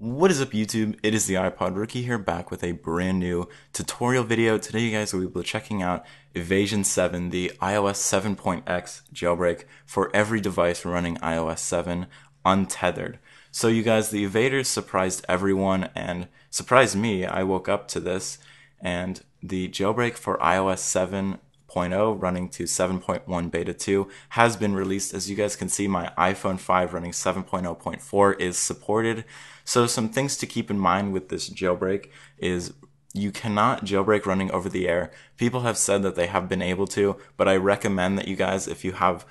What is up YouTube? It is the iPod Rookie here back with a brand new tutorial video. Today you guys will be checking out Evasion 7, the iOS 7.x jailbreak for every device running iOS 7 untethered. So you guys, the evaders surprised everyone and surprised me. I woke up to this and the jailbreak for iOS 7 7.0 running to 7.1 beta 2 has been released. As you guys can see, my iPhone 5 running 7.0.4 is supported. So some things to keep in mind with this jailbreak is you cannot jailbreak running over the air. People have said that they have been able to, but I recommend that you guys, if you have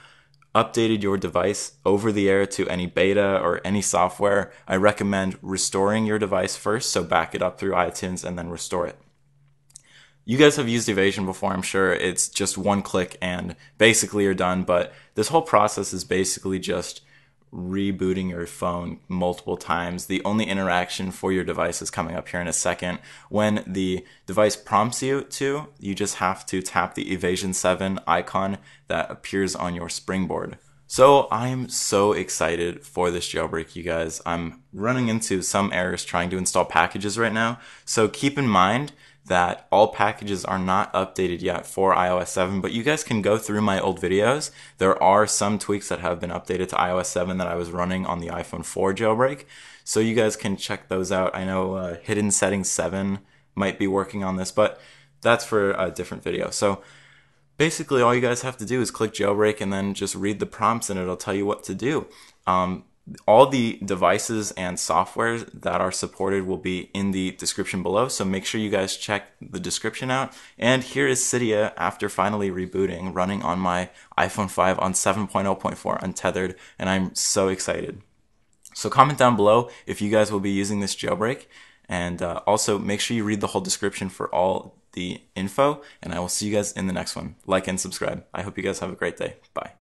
updated your device over the air to any beta or any software, I recommend restoring your device first. So back it up through iTunes and then restore it you guys have used evasion before i'm sure. It's just one click and basically you're done but this whole process is basically just rebooting your phone multiple times. The only interaction for your device is coming up here in a second. When the device prompts you to you just have to tap the evasion 7 icon that appears on your springboard so I'm so excited for this jailbreak, you guys. I'm running into some errors trying to install packages right now. So keep in mind that all packages are not updated yet for iOS 7, but you guys can go through my old videos. There are some tweaks that have been updated to iOS 7 that I was running on the iPhone 4 jailbreak. So you guys can check those out. I know uh, Hidden Settings 7 might be working on this, but that's for a different video. So basically all you guys have to do is click jailbreak and then just read the prompts and it'll tell you what to do. Um, all the devices and software that are supported will be in the description below. So make sure you guys check the description out. And here is Cydia after finally rebooting, running on my iPhone 5 on 7.0.4 untethered. And I'm so excited. So comment down below if you guys will be using this jailbreak. And uh, also make sure you read the whole description for all the info. And I will see you guys in the next one. Like and subscribe. I hope you guys have a great day. Bye.